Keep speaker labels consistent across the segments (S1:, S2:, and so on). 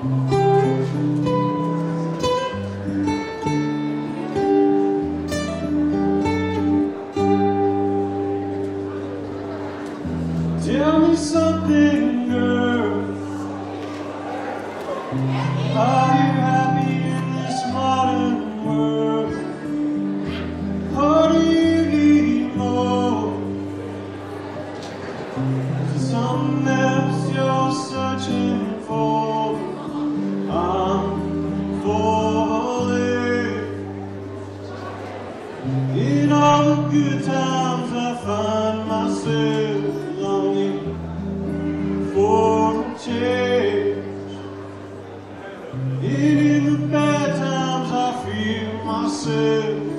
S1: Tell me something, girl. Are you happy in this modern world? You more? Something else you're searching for. Good times, I find myself longing for a change. And in the bad times, I feel myself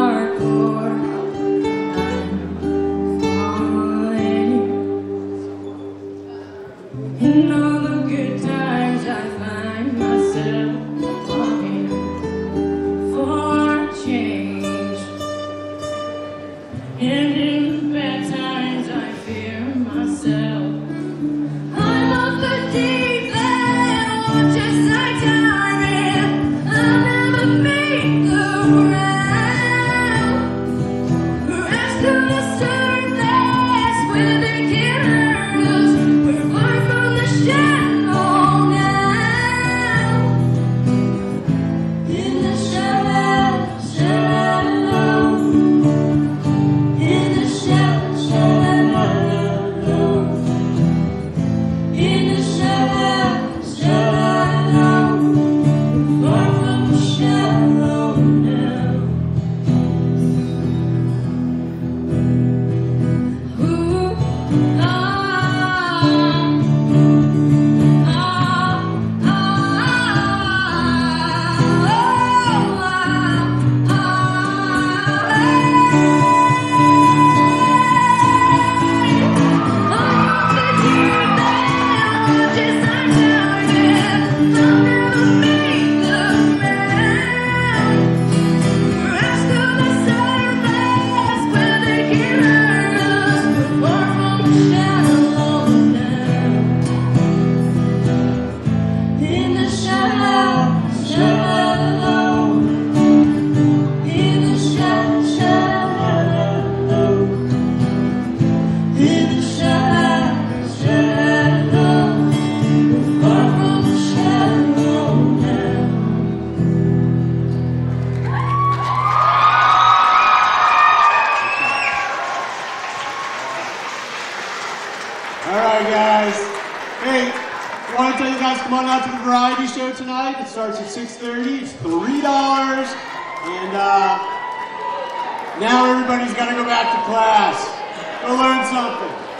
S2: myself.
S1: Hey, I want to tell you guys, come on out to the variety show tonight. It starts at 6.30. It's $3. And uh, now everybody's got to go back to class. Go learn something.